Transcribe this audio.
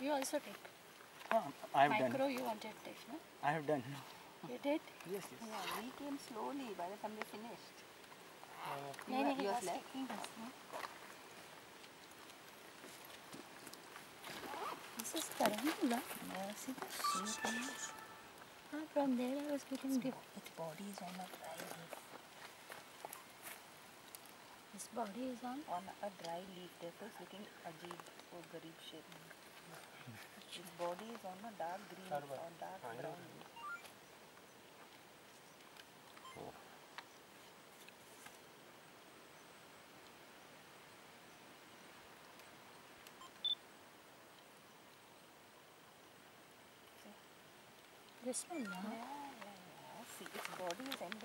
You also take. Uh, I have Micro done. you wanted to take, no? I have done. You did? Yes, yes. Yeah, we came slowly by the time they finished. No, You no, he you was left? taking this, no? This is Tarantula. Uh, see shape? Ah, from there I was getting the its body is on a dry leaf. This body is on On a dry leaf, therefore it's looking ajeeb or garib shape. Body is on a dark green or dark brown leaf. this one, no? Yeah, yeah, yeah. See, its body is